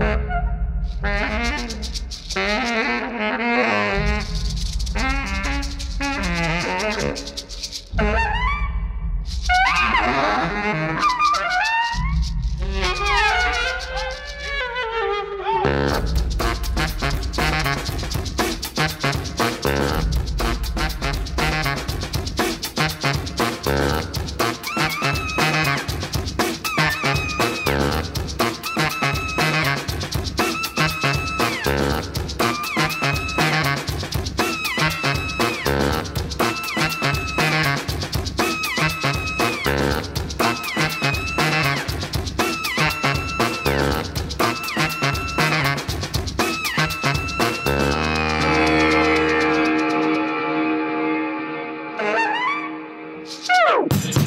Thank Woo!